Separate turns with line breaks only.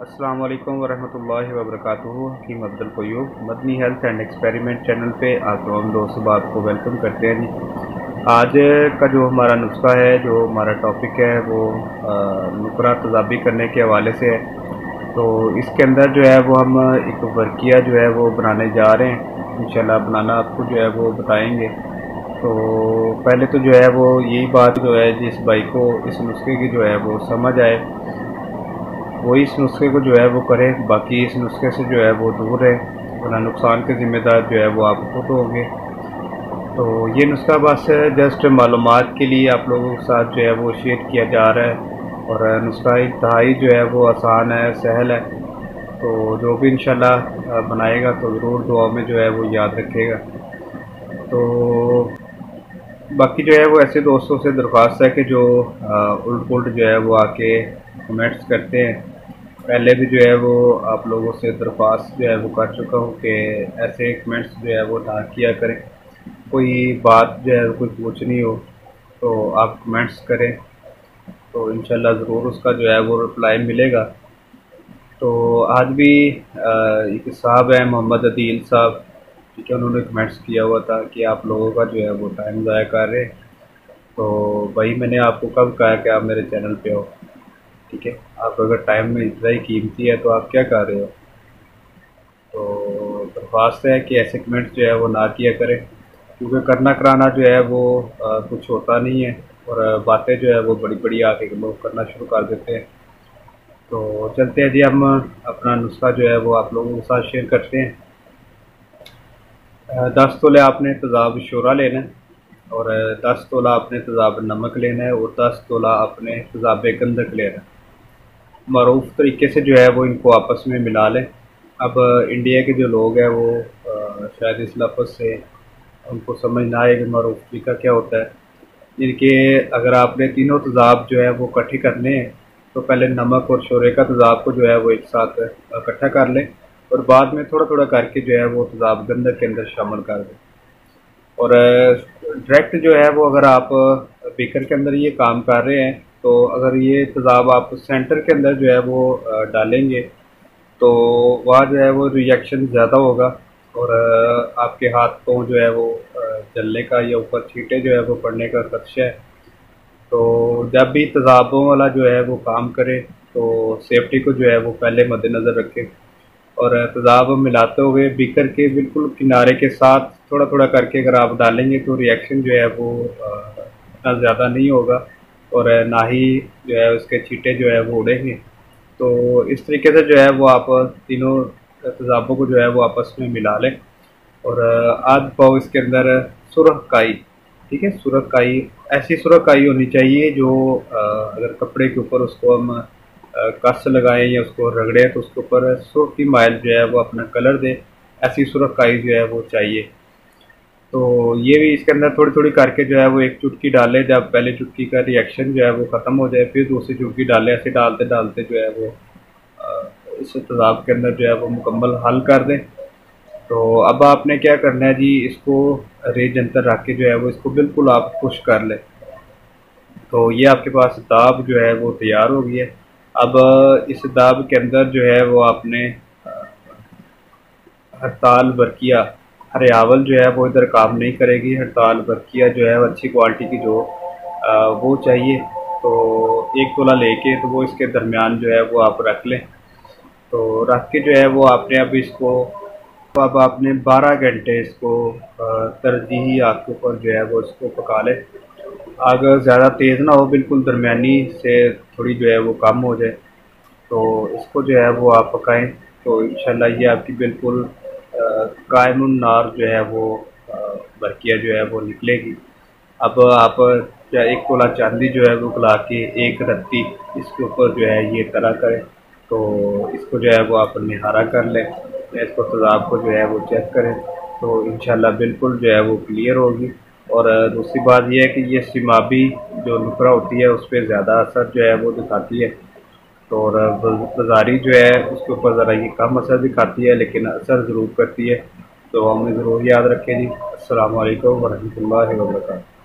السلام علیکم ورحمۃ اللہ وبرکاتہ۔ حکیم عبد القیوب مدنی ہیلتھ اینڈ ایکسپیریمنٹ چینل پہ آپ تمام دوست آپ کو ویلکم کرتے ہیں۔ جی آج کا جو ہمارا نسخہ ہے، جو ہمارا ٹاپک ہے، وہ نقرہ تضابی کرنے کے حوالے سے ہے۔ تو اس کے اندر جو ہے، وہ ہم ایک ورکیہ جو ہے، وہ بنانے جا رہے ہیں۔ انشاءاللہ بنانا آپ کو جو ہے، وہ بتائیں گے۔ تو پہلے تو جو ہے، وہ یہی بات جو ہے، جس بھائی کو اس نسخے کی جو ہے، وہ سمجھ آئے۔ وہ اس نسخے کو جو ہے وہ کرے، باقی اس نسخے سے جو ہے وہ دور ہے ورنہ نقصان کے ذمہ دار جو ہے وہ آپ خود ہوں گے۔ تو یہ نسخہ بس جسٹ معلومات کے لیے آپ لوگوں کے ساتھ جو ہے وہ شیئر کیا جا رہا ہے۔ اور نسخہ انتہائی جو ہے وہ آسان ہے، سہل ہے۔ تو جو بھی انشاءاللہ بنائے گا تو ضرور دعا میں جو ہے وہ یاد رکھے گا۔ تو باقی جو ہے وہ ایسے دوستوں سے درخواست ہے کہ جو الٹ پلٹ جو ہے وہ آ کے کمنٹس کرتے ہیں۔ پہلے بھی جو ہے وہ آپ لوگوں سے درخواست جو ہے وہ کر چکا ہوں کہ ایسے کمنٹس جو ہے وہ نہ کیا کریں۔ کوئی بات جو ہے کوئی پوچھنی ہو تو آپ کمنٹس کریں۔ تو انشاءاللہ ضرور اس کا جو ہے وہ رپلائی ملے گا۔ تو آج بھی ایک صاحب ہیں، محمد عدیل صاحب۔ ٹھیک ہے انہوں نے کمنٹس کیا ہوا تھا کہ آپ لوگوں کا جو ہے وہ ٹائم ضائع کر رہے تو بھائی میں نے آپ کو کب کہا کہ آپ میرے چینل پہ ہو۔ ٹھیک ہے؟ آپ اگر ٹائم میں اتنا ہی قیمتی ہے تو آپ کیا کر رہے ہو؟ تو درخواست ہے کہ ایسے کمنٹس جو ہے وہ نہ کیا کریں۔ کیونکہ کرنا کرانا جو ہے وہ کچھ ہوتا نہیں ہے اور باتیں جو ہے وہ بڑی بڑی آ کے لوگ کرنا شروع کر دیتے ہیں۔ تو چلتے ہیں جی ہم اپنا نسخہ جو ہے وہ آپ لوگوں کے ساتھ شیئر کرتے ہیں۔ دس تولے آپ نے تضاب شورہ لینا ہے اور دس تولہ آپ نے تضاب نمک لینا ہے اور دس تولہ آپ نے تضاب گندک لینا ہے۔ معروف طریقے سے جو ہے وہ ان کو آپس میں ملا لیں۔ اب انڈیا کے جو لوگ ہیں وہ شاید اس لفظ سے ان کو سمجھ نہ آئے کہ معروف طریقہ کیا ہوتا ہے۔ جن کے اگر آپ نے تینوں تضاب جو ہے وہ اکٹھے کرنے ہیں، تو پہلے نمک اور شورے کا تضاب کو جو ہے وہ ایک ساتھ اکٹھا کر لیں۔ اور بعد میں تھوڑا تھوڑا کر کے جو ہے وہ تضاب گندر کے اندر شامل کر دیں۔ اور ڈائریکٹ جو ہے وہ اگر آپ بیکر کے اندر یہ کام کر رہے ہیں، تو اگر یہ تضاب آپ سینٹر کے اندر جو ہے وہ ڈالیں گے، تو وہاں جو ہے وہ ریئیکشن زیادہ ہوگا۔ اور آپ کے ہاتھ پاؤں جو ہے وہ جلنے کا یا اوپر چھیٹے جو ہے وہ پڑنے کا خدشہ ہے۔ تو جب بھی تضابوں والا جو ہے وہ کام کرے، تو سیفٹی کو جو ہے وہ پہلے مد نظر رکھے۔ اور تضاب ملاتے ہوئے بیکر کے بالکل کنارے کے ساتھ تھوڑا تھوڑا کر کے اگر آپ ڈالیں گے تو ریئیکشن جو ہے وہ اتنا زیادہ نہیں ہوگا اور نہ ہی جو ہے اس کے چھیٹے جو ہے وہ اڑیں گے۔ تو اس طریقے سے جو ہے وہ آپ تینوں تضابوں کو جو ہے وہ آپس میں ملا لیں۔ اور آدھ پاؤ اس کے اندر سرخ کائی ٹھیک ہے؟ سرخ کائی ایسی سرخ کائی ہونی چاہیے جو اگر کپڑے کے اوپر اس کو ہم کس لگائیں یا اس کو رگڑیں تو اس کے اوپر سرخ کی مائل جو ہے وہ اپنا کلر دے ایسی سرخ کائی جو ہے وہ چاہیے۔ تو یہ بھی اس کے اندر تھوڑی تھوڑی کر کے جو ہے وہ ایک چٹکی ڈالے جب پہلے چٹکی کا ریئیکشن جو ہے وہ ختم ہو جائے، پھر دوسری چٹکی ڈالے ایسے ڈالتے ڈالتے جو ہے وہ اس تضاب کے اندر جو ہے وہ مکمل حل کر دیں۔ تو اب آپ نے کیا کرنا ہے جی اس کو ریج انتر رکھ کے جو ہے وہ اس کو بالکل آپ خوش کر لیں۔ تو یہ آپ کے پاس داب جو ہے وہ تیار ہو گئی ہے۔ اب اس داب کے اندر جو ہے وہ آپ نے ہڑتال برکیا ہریاول جو ہے وہ ادھر کام نہیں کرے گی۔ ہڑتال برکیا جو ہے وہ اچھی کوالٹی کی جو وہ چاہیے۔ تو ایک تولہ لے کے تو وہ اس کے درمیان جو ہے وہ آپ رکھ لیں۔ تو رکھ کے جو ہے وہ آپ نے اب اس کو اب آپ نے بارہ گھنٹے اس کو ترجیحی آگ کے اوپر جو ہے وہ اس کو پکا لیں۔ آگ زیادہ تیز نہ ہو، بالکل درمیانی سے تھوڑی جو ہے وہ کم ہو جائے۔ تو اس کو جو ہے وہ آپ پکائیں۔ تو انشاءاللہ یہ آپ کی بالکل قائم النار جو ہے وہ برقیہ جو ہے وہ نکلے گی۔ اب آپ ایک تولہ چاندی جو ہے وہ گلا کے ایک رتی اس کے اوپر جو ہے یہ طرح کریں۔ تو اس کو جو ہے وہ آپ نہارا کر لیں۔ اس کو تضاب کو جو ہے وہ چیک کریں۔ تو انشاءاللہ بالکل جو ہے وہ کلیئر ہوگی۔ اور دوسری بات یہ ہے کہ یہ سمابی جو نکرہ ہوتی ہے، اس پہ زیادہ اثر جو ہے وہ دکھاتی ہے۔ اور بازاری جو ہے، اس کے اوپر ذرا یہ کم اثر دکھاتی ہے، لیکن اثر ضرور کرتی ہے۔ تو ہمیں ضرور یاد رکھیں جی۔ السلام علیکم ورحمۃ اللہ وبرکاتہ۔